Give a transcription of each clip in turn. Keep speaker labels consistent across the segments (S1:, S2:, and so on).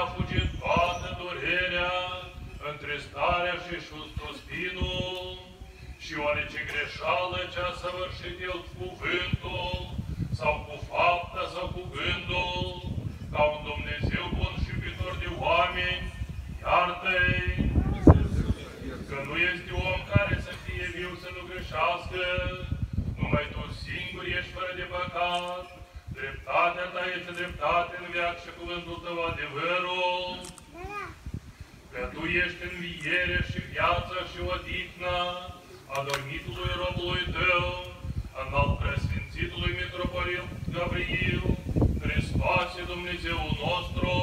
S1: a fugit toată durerea, întristarea și suspinul, și orice greșeală ce a săvârșit el cuvântul sau cu dreptatea ta este dreptate în viață și cuvântul tău adevărul, că tu ești înviere și viață și odihnă a dormitului robului tău, înalt preasfințitului mitropolit Gabriel, Hristoase Dumnezeul nostru,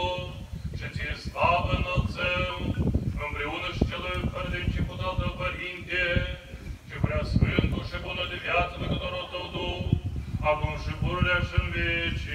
S1: și ție slavă înălțăm, împreună și celui care de început al tău Părinte, și prea sfântul și bună de viață Măcătorul tău Duh, acum și pururea și în vecii veci.